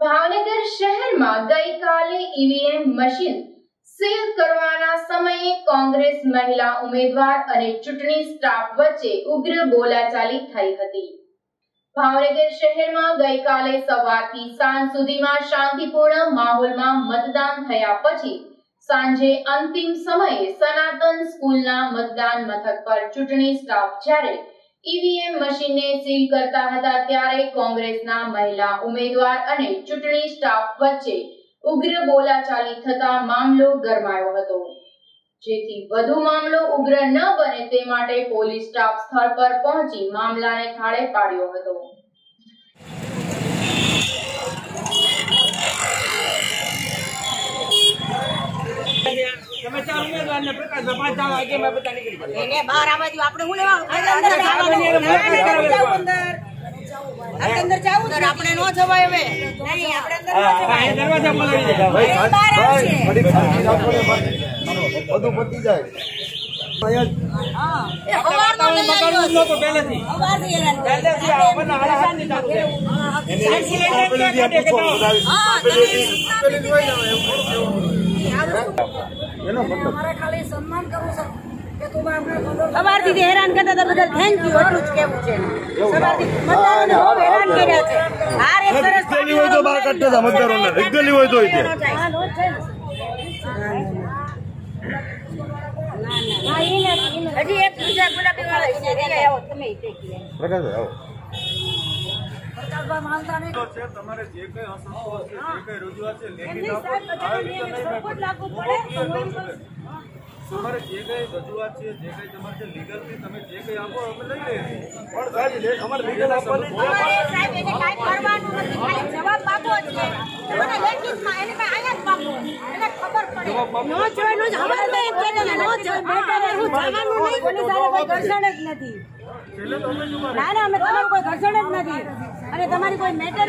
ભાવનગર શહેરમાં ગઈકાલે EVM machine seal કરવાના સમયે કોંગ્રેસ મહિલા ઉમેદવાર અને ચૂંટણી સ્ટાફ વચ્ચે ઉગ્ર બોલાચાલી થઈ હતી. ભાવનગર શહેરમાં ગઈકાલે સવારથી સાંજ સુધીમાં શાંતિપૂર્ણ માહોલમાં મતદાન થયા પછી સાંજે અંતિમ સમયે સનાતન સ્કૂલના મતદાન મથક પર ચૂંટણી સ્ટાફ જ્યારે ઈવીએમ મશીનને સીલ કરતા હતા ત્યારે કોંગ્રેસના મહિલા ઉમેદવાર અને ચૂંટણી સ્ટાફ વચ્ચે ઉગ્ર બોલાચાલી થતા મામલો ગરમાયો હતો. જેથી વધુ મામલો ઉગ્ર ન બને તે માટે પોલીસ સ્ટાફ સ્થળ પર પહોંચી મામલાને થાળે પાડ્યો હતો. ઉમેદવારને પ્રકાશ પાંચ આગે મેં બધા નીકળી પડે એને બહાર આ બાજુ આપણે હું લેવા અંદર અંદર જવું અંદર આપણે નો જવાય હવે. નહીં આપણે અંદર નો દરવાજા બોલાવી દે ભાઈ બહાર આવશે બધું પતી જાય. પહેલેથી. હવારથી મતલબ. કરે. ખાલી સન્માન ચાલુ છે સવારથી હેરાન કરતા હતા બધા થેન્ક યુ એટલું જ કેવું છે. સવારથી મતદારોને બહુ હેરાન કર્યા છે. હાર એક સરસ રીતેલી હોય તો બહાર કાઢતા હતા મતદારોને. રીતેલી હોય તો ઈ કે. હજી એક બીજા ગુલાબી વાળા છે. તમે ટેકી આવો. પ્રકાશભાઈ આવો છે તમારે જે કઈ અસંતોષ છે જે કઈ રજૂઆત છે લેખિત આપો. લાગુ પડે. તમારે જે કઈ રજૂઆત છે જે કઈ તમારે જે લીગલથી તમે જે કઈ આપો અમે લઈ લઈએ. પણ સાહેબ લે- અમારે લીગલ આપવાની સાહેબ એને કાઈ કરવાનું નથી. ખાલી જવાબ આપવો છે. મને લેખિતમાં એને કાઈ આયા જ માગો એને ખબર પડે. નો જોઈનું જ. હવાલ મેં એમ નો જોઈ બેટા હું જવાનું નહીં. પોલીસ સાથે કોઈ ઘર્ષણ જ નથી. ના ના અમે તમારું કોઈ ઘર્ષણ જ નથી. અને તમારી કોઈ મેટર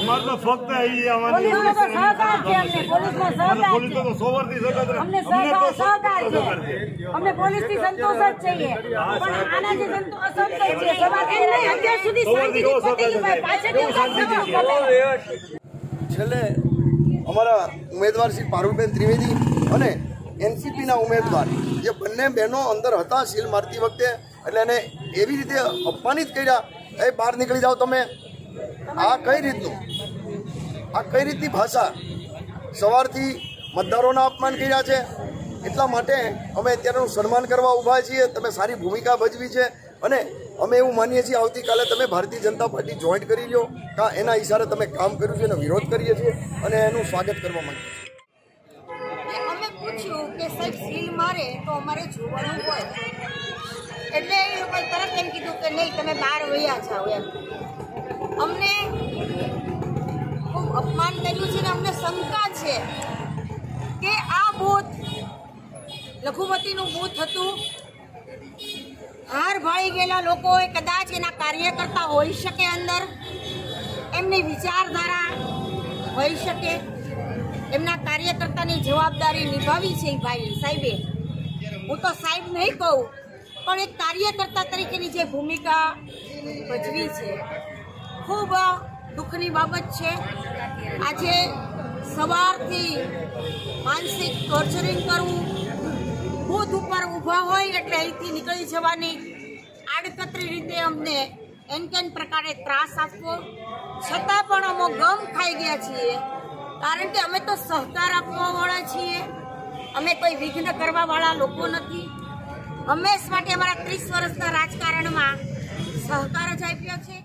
અમારે ફક્ત અહીં અમારી પોલીસનો તો સહકાર છે અમને પોલીસ છે. તો સો વર્ષથી સખત રહે. અમને અમને સહકાર સહકાર છે. અમને પોલીસથી સંતોષ જ જોઈએ પણ આનાથી સંતો- અસંતોષ છે સવાલ એમ નહીં અત્યાર સુધી શાંતિથી પતી ગયું ભાઈ પાછળથી સવાલ કરે. છેલ્લે અમારા ઉમેદવાર શ્રી પારુલબેન ત્રિવેદી અને એનસીપીના ઉમેદવાર જે બંને બહેનો અંદર હતા સીલ મારતી વખતે એટલે એને એવી રીતે અપમાનિત કર્યા, એ બહાર નીકળી જાઓ તમે. આ કઈ રીતનું? આ કઈ રીતની ભાષા? સવારથી મતદારોના અપમાન કર્યા છે. એટલા માટે અમે અત્યારનું સન્માન કરવા ઊભા છીએ. તમે સારી ભૂમિકા ભજવી છે અને અમે એવું માનીએ છીએ, આવતીકાલે તમે ભારતીય જનતા પાર્ટી જોઈન્ટ કરી લો કા એના ઈશારે તમે કામ કર્યું છે એનો વિરોધ કરીએ છીએ અને એનું સ્વાગત કરવા માંગીએ છીએ. અમે પૂછ્યું કે સાહેબ, સીલ મારે તો અમારે જોવાનું હોય. એટલે એ લોકોએ તરત એમ કીધું કે નહીં, તમે બહાર વયા જાઓ એમ. અમને ખૂબ અપમાન કર્યું છે ને અમને શંકા છે કે આ બૂથ લઘુમતીનું બૂથ હતું. હાર ભાળી ગયેલા લોકોએ કદાચ એના કાર્યકર્તા હોઈ શકે અંદર, એમની વિચારધારા હોઈ શકે. એમના કાર્યકર્તાની જવાબદારી નિભાવી છે ભાઈ સાહેબે. હું તો સાહેબ નહીં કહું પણ એક કાર્યકર્તા તરીકેની જે ભૂમિકા ભજવી છે, ખૂબ દુઃખની બાબત છે. આજે સવારથી માનસિક ટોર્ચરિંગ કરવું બૂથ ઉપર ઊભા હોય એટલે અહીંથી નીકળી જવાની આડકતરી રીતે અમને એન કેન પ્રકારે ત્રાસ આપવો. છતાં પણ અમો ગમ ખાઈ ગયા છીએ, કારણ કે અમે તો સહકાર આપવાવાળા છીએ. અમે કોઈ વિઘ્ન કરવાવાળા લોકો નથી. હંમેશ માટે અમારા ત્રીસ વર્ષના રાજકારણમાં સહકાર જ આપ્યો છે.